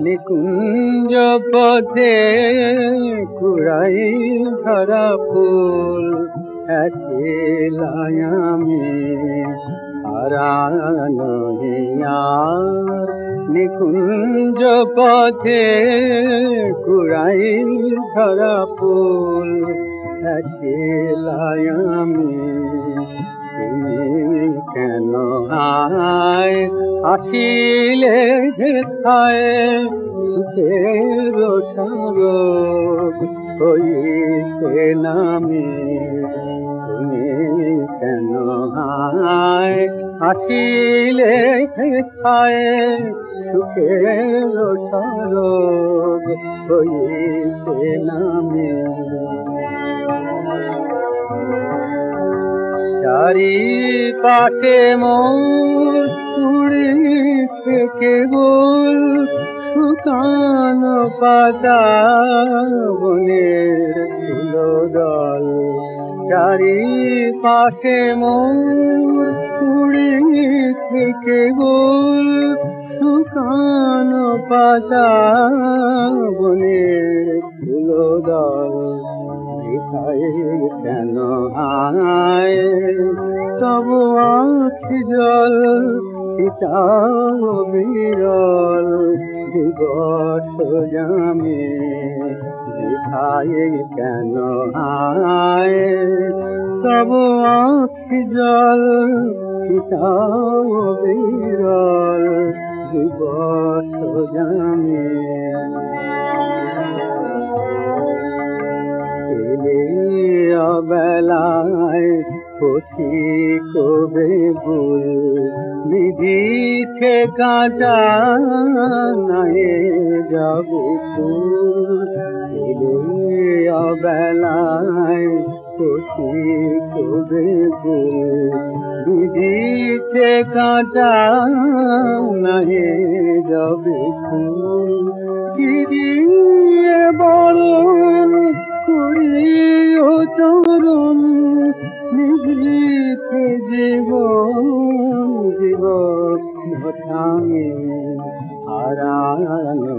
নিকুঞ্জ পথে কুড়াই ধরা ফুল একলাই আমি হারানো হিয়ার নিকুঞ্জ পথে কুড়াই ধরা ফুল একলাই আসিলে যেথায় সুখের সরোগ হইতে নামি তুমি কেন আয় আসিলে যেথায় সুখের সরোগ হইতে নামি চারি পাশে মোর উড়ে থেকে বল শুকান পাতা বনের ফুলো দল চারি পাশে মোর উড়ে থেকে বল শুকান পাতা বনের ফুলো দল কোথায় কেন আয় তবু আখি জল সীতাও বিরল দিবস জামে কোথায় কেন আয় তবু আখি জল সীতাও বিরল দিবস জামে বেলায় পথি কবে বুল বিধি কাটা নাই যাবে ফুল। বেলায় পথি কবে বুল বিধি কাটা নাই যাবে ফুল। করিও চরণ নিভৃতে জীব জীব ঘটামে হারানো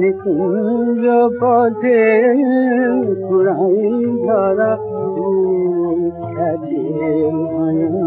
নিকুঞ্জ পথে পুরাই ধরা খ্যাতি হারানো